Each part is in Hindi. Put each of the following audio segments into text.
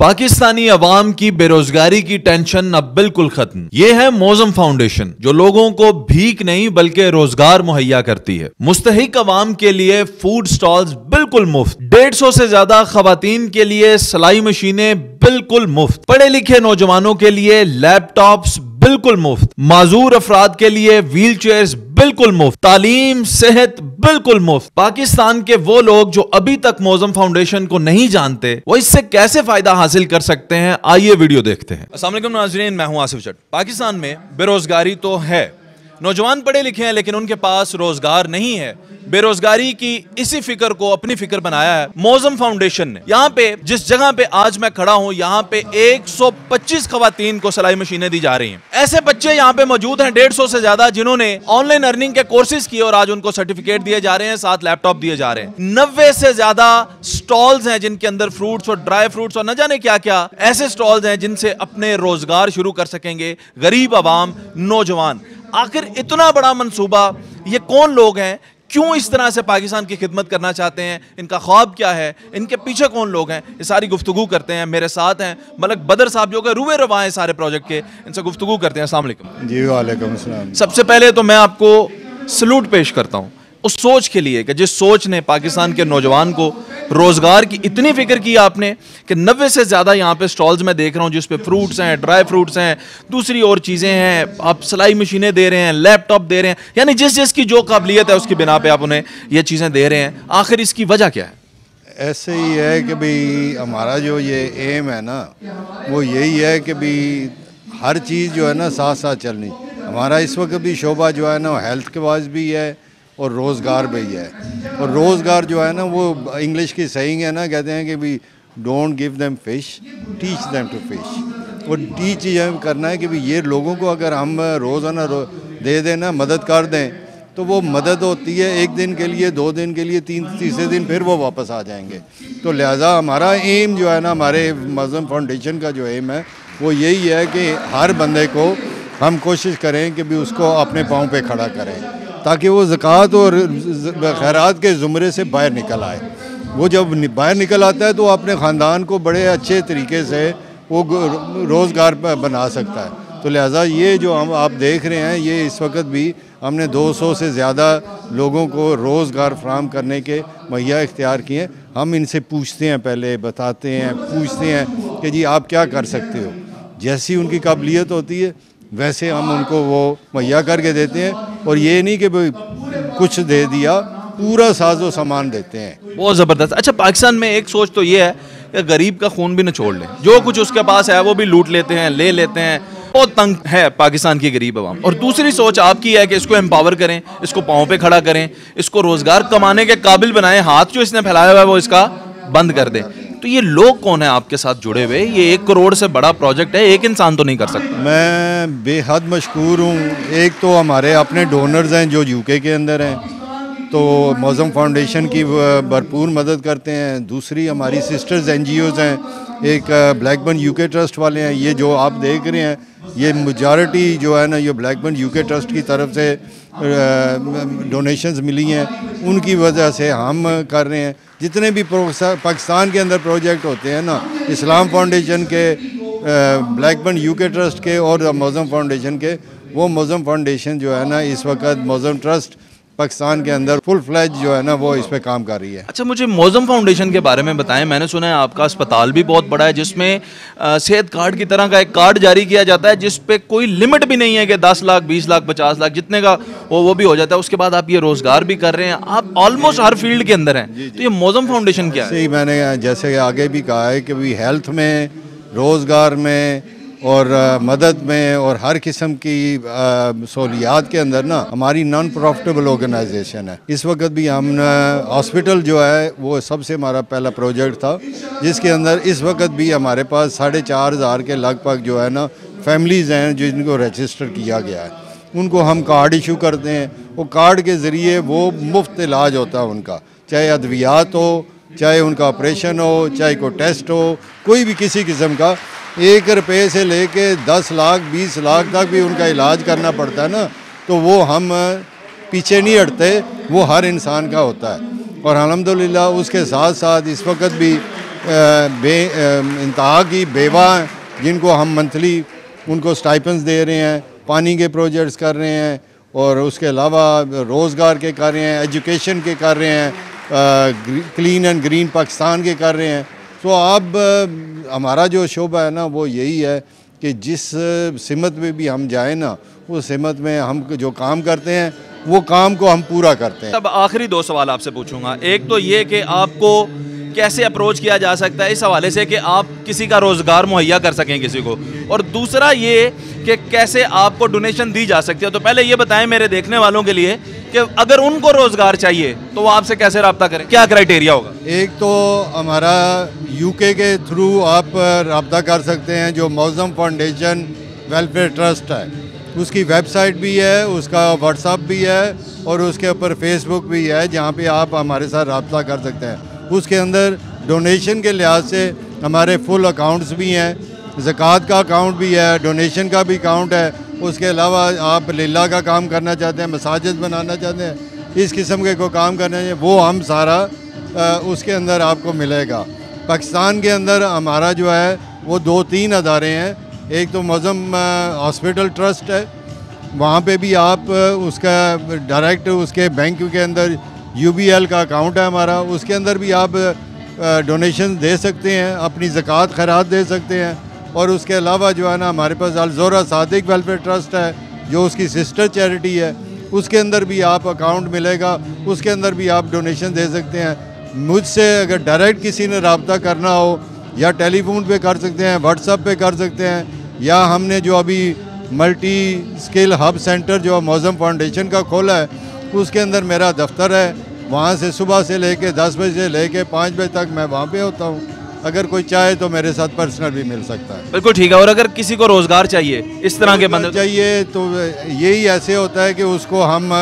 पाकिस्तानी अवाम की बेरोजगारी की टेंशन अब बिल्कुल खत्म। ये है मौजम फाउंडेशन, जो लोगों को भीख नहीं, बल्कि रोज़गार मुहैया करती है। मुस्तक अवाम के लिए फ़ूड स्टॉल बिल्कुल मुफ़्त। डेढ़ सौ से ज़्यादा खातन के लिए सिलाई मशीने बिल्कुल मुफ़्त। पढ़े लिखे नौजवानों के लिए लैपटॉप्स बिल्कुल मुफ़्त। माजूर अफराद के लिए व्हील चेयर बिल्कुल मुफ़्त। तालीम, सेहत बिल्कुल मुफ़्त। पाकिस्तान के वो लोग जो अभी तक मौजम फाउंडेशन को नहीं जानते, वो इससे कैसे फ़ायदा हासिल कर सकते हैं? आइए वीडियो देखते हैं। असल नाजरीन, मैं हूँ आसिफ चट पाकिस्तान में बेरोजगारी तो है नौजवान पढ़े लिखे हैं, लेकिन उनके पास रोज़गार नहीं है। बेरोजगारी की इसी फ़िक्र को अपनी फ़िक्र बनाया है मौजम फाउंडेशन ने। यहाँ पे, जिस जगह पे आज मैं खड़ा हूँ, यहाँ पे 125 खवतान को सिलाई मशीनें दी जा रही हैं। ऐसे बच्चे यहाँ पे मौजूद हैं सौ से ज़्यादा, जिन्होंने ऑनलाइन अर्निंग के कोर्सेज किए और आज उनको सर्टिफिकेट दिए जा रहे हैं, साथ लैपटॉप दिए जा रहे हैं। नब्बे से ज़्यादा स्टॉल्स हैं जिनके अंदर फ्रूट्स और ड्राई फ्रूट्स और न जाने क्या क्या ऐसे स्टॉल्स हैं जिनसे अपने रोज़गार शुरू कर सकेंगे गरीब, आवाम, नौजवान। आखिर इतना बड़ा मनसूबा ये कौन लोग हैं? क्यों इस तरह से पाकिस्तान की खिदमत करना चाहते हैं? इनका ख्वाब क्या है? इनके पीछे कौन लोग हैं? ये सारी गुफ्तु करते हैं मेरे साथ हैं। मलक बदर साहब जो कि रुवे रवा हैं सारे प्रोजेक्ट के इनसे गुफ्तु करते हैं। असल जी वालेकुम सबसे पहले तो मैं आपको सलूट पेश करता हूँ। उस सोच के लिए कि जिस सोच ने पाकिस्तान के नौजवान को रोज़गार की इतनी फ़िक्र की आपने कि नब्बे से ज़्यादा यहाँ पे स्टॉल्स में देख रहा हूँ जिस पे फ्रूट्स हैं ड्राई फ्रूट्स हैं, दूसरी और चीज़ें हैं, आप सिलाई मशीनें दे रहे हैं लैपटॉप दे रहे हैं, यानी जिस जिसकी जो काबिलियत है उसकी बिना पे आप उन्हें ये चीज़ें दे रहे हैं, आखिर इसकी वजह क्या है? ऐसे ही है कि भाई हमारा जो ये एम है ना, वो यही है कि भाई हर चीज़ जो है ना साथ साथ चलनी। हमारा इस वक्त भी शोबा जो है ना हेल्थ के बाद भी है और रोज़गार भी है। और रोज़गार जो है ना वो इंग्लिश की सही है ना कहते हैं कि भी don't give them fish teach them to fish और टीच ये करना है कि भी ये लोगों को अगर हम रोज़ाना रो, दे दें ना मदद कर दें तो वो मदद होती है एक दिन के लिए दो दिन के लिए तीन तीसरे दिन फिर वो वापस आ जाएँगे। तो लिहाजा हमारा एम जो है ना हमारे मज़म फाउंडेशन का जो एम है वो यही है कि हर बंदे को हम कोशिश करें कि भी उसको अपने पाँव पे खड़ा करें। ताकि वो ज़क़़त और खैरात के ज़ुमरे से बाहर निकल आए। वो जब बाहर निकल आता है तो अपने ख़ानदान को बड़े अच्छे तरीके से वो रोज़गार बना सकता है। तो लिहाजा ये जो हम, आप देख रहे हैं, ये इस वक्त भी हमने 200 से ज़्यादा लोगों को रोज़गार फ्राहम करने के मुहैया इख्तियार किए हम इनसे पूछते हैं, पहले बताते हैं, पूछते हैं कि जी आप क्या कर सकते हो? जैसी उनकी काबिलियत होती है वैसे हम उनको वो मुहैया करके देते हैं और ये नहीं कि कुछ दे दिया, पूरा साजो सामान देते हैं। बहुत ज़बरदस्त। अच्छा पाकिस्तान में एक सोच तो ये है कि गरीब का खून भी न छोड़ ले। जो कुछ उसके पास है, वो भी लूट लेते हैं, ले लेते हैं। बहुत तंग है पाकिस्तान की गरीब आवाम। और दूसरी सोच आपकी है कि इसको एम्पावर करें, इसको पाँव पे खड़ा करें, इसको रोज़गार कमाने के काबिल बनाएँ, हाथ जो इसने फैलाया हुआ है, वो इसका बंद कर दें। तो ये लोग कौन है आपके साथ जुड़े हुए? ये एक करोड़ से बड़ा प्रोजेक्ट है, एक इंसान तो नहीं कर सकता। मैं बेहद मशहूर हूँ। एक तो हमारे अपने डोनर्स हैं जो यूके के अंदर हैं। तो मौज़म फाउंडेशन की भरपूर मदद करते हैं। दूसरी हमारी सिस्टर्स एन हैं। एक ब्लैकबर्न यूके ट्रस्ट वाले हैं। ये जो आप देख रहे हैं, ये मेजॉरिटी जो है ना, ये ब्लैकबर्न यूके ट्रस्ट की तरफ़ से डोनेशंस मिली हैं। उनकी वजह से हम कर रहे हैं। जितने भी पाकिस्तान के अंदर प्रोजेक्ट होते हैं ना, इस्लाम फाउंडेशन के ब्लैकबर्न यूके ट्रस्ट के और मौज़म फाउंडेशन के, वो मौज़म फाउंडेशन जो है ना, इस वक्त मौज़म ट्रस्ट पाकिस्तान के अंदर फुल फ्लैज जो है ना वो इस पर काम कर रही है। अच्छा मुझे मौजम फाउंडेशन के बारे में बताएँ। मैंने सुना है आपका अस्पताल भी बहुत बड़ा है जिसमें सेहत कार्ड की तरह का एक कार्ड जारी किया जाता है जिस पे कोई लिमिट भी नहीं है कि दस लाख बीस लाख पचास लाख जितने का वो वो भी हो जाता है। उसके बाद आप ये रोज़गार भी कर रहे हैं। आप ऑलमोस्ट हर फ़ील्ड के अंदर हैं। तो ये मौजम फाउंडेशन क्या है? मैंने जैसे आगे भी कहा है कि हेल्थ में रोज़गार में और आ, मदद में और हर किस्म की सहूलियात के अंदर ना हमारी नॉन प्रॉफिटेबल ऑर्गेनाइजेशन है। इस वक्त भी हम हॉस्पिटल जो है वो सबसे हमारा पहला प्रोजेक्ट था जिसके अंदर इस वक्त भी हमारे पास साढ़े चार हज़ार के लगभग जो है ना फैमिलीज़ हैं जिनको रजिस्टर किया गया है। उनको हम कार्ड इशू करते हैं वो कार्ड के ज़रिए वो मुफ़्त इलाज होता है उनका। चाहे अद्वियात हो चाहे उनका ऑपरेशन हो चाहे कोई टेस्ट हो कोई भी किसी किस्म का एक रुपये से लेके दस लाख, बीस लाख तक भी उनका इलाज करना पड़ता है ना तो वो हम पीछे नहीं हटते, वो हर इंसान का होता है। और अलहमदिल्ला उसके साथ साथ इस वक्त भी बे इंतहा की बेवा जिनको हम मंथली उनको स्टाइपेंस दे रहे हैं, पानी के प्रोजेक्ट्स कर रहे हैं, और उसके अलावा रोज़गार के कर रहे हैं, एजुकेशन के कर रहे हैं क्लीन एंड ग्रीन पाकिस्तान के कर रहे हैं। तो अब हमारा जो शोबा है ना, वो यही है कि जिस सिमत में भी हम जाए ना, उस सिमत में हम जो काम करते हैं, वो काम को हम पूरा करते हैं। अब आखिरी दो सवाल आपसे पूछूँगा। एक तो ये कि आपको कैसे अप्रोच किया जा सकता है इस हवाले से कि आप किसी का रोज़गार मुहैया कर सकें किसी को? और दूसरा ये कि कैसे आपको डोनेशन दी जा सकती है? तो पहले ये बताएँ मेरे देखने वालों के लिए कि अगर उनको रोज़गार चाहिए तो वो आपसे कैसे रबता करें? क्या क्राइटेरिया होगा? एक तो हमारा यूके के थ्रू आप रबता कर सकते हैं, जो मौज़म फाउंडेशन वेलफेयर ट्रस्ट है। उसकी वेबसाइट भी है, उसका व्हाट्सअप भी है, और उसके ऊपर फेसबुक भी है, जहाँ पे आप हमारे साथ रबता कर सकते हैं। उसके अंदर डोनेशन के लिहाज से हमारे फुल अकाउंट्स भी हैं, ज़क़़त का अकाउंट भी है डोनेशन का भी अकाउंट है उसके अलावा आप लीला का काम करना चाहते हैं, मसाजिद बनाना चाहते हैं, इस किस्म के कोई काम करना चाहिए वो हम सारा उसके अंदर आपको मिलेगा। पाकिस्तान के अंदर हमारा जो है, वो दो तीन अदारे हैं। एक तो मज़म हॉस्पिटल ट्रस्ट है, वहाँ पे भी आप उसका डायरेक्ट उसके बैंक के अंदर यूबीएल का अकाउंट है हमारा, उसके अंदर भी आप डोनेशन दे सकते हैं, अपनी ज़क़़त खैरात दे सकते हैं। और उसके अलावा जो है ना, हमारे पास अलजोरा सादिक वेलफेयर ट्रस्ट है, जो उसकी सिस्टर चैरिटी है, उसके अंदर भी आप अकाउंट मिलेगा, उसके अंदर भी आप डोनेशन दे सकते हैं। मुझसे अगर डायरेक्ट किसी ने रबता करना हो, या टेलीफोन पे कर सकते हैं व्हाट्सअप पे कर सकते हैं, या हमने जो अभी मल्टी स्किल हब सेंटर जो मौज़म फाउंडेशन का खोला है, उसके अंदर मेरा दफ्तर है, वहाँ से सुबह से लेके दस बजे से लेके पाँच बजे तक मैं वहाँ पे होता हूँ। अगर कोई चाहे तो मेरे साथ पर्सनल भी मिल सकता है। बिल्कुल ठीक है और अगर किसी को रोज़गार चाहिए इस तरह के बंदे चाहिए तो यही ऐसे होता है कि उसको हम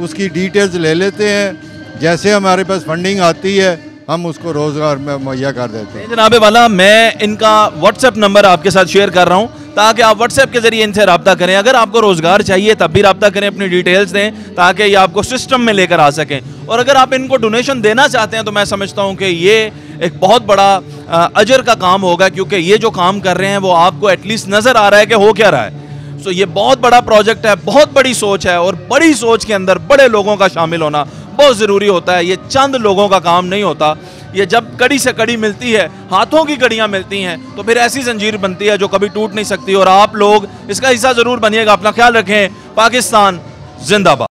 उसकी डिटेल्स ले लेते हैं। जैसे हमारे पास फंडिंग आती है हम उसको रोज़गार में मुहैया कर देते हैं। जनाबे वाला मैं इनका व्हाट्सएप नंबर आपके साथ शेयर कर रहा हूँ। ताकि आप व्हाट्सएप के ज़रिए इनसे रबता करें। अगर आपको रोज़गार चाहिए, तब भी रबता करें, अपनी डिटेल्स दें, ताकि ये आपको सिस्टम में लेकर आ सकें। और अगर आप इनको डोनेशन देना चाहते हैं तो मैं समझता हूँ कि ये एक बहुत बड़ा अजर का काम होगा, क्योंकि ये जो काम कर रहे हैं, वो आपको एटलीस्ट नज़र आ रहा है कि हो क्या रहा है। सो ये बहुत बड़ा प्रोजेक्ट है, बहुत बड़ी सोच है, और बड़ी सोच के अंदर बड़े लोगों का शामिल होना बहुत ज़रूरी होता है, ये चंद लोगों का काम नहीं होता। ये जब कड़ी से कड़ी मिलती है, हाथों की कड़ियाँ मिलती हैं तो फिर ऐसी जंजीर बनती है जो कभी टूट नहीं सकती और आप लोग इसका हिस्सा ज़रूर बनिएगा, अपना ख्याल रखें, पाकिस्तान जिंदाबाद।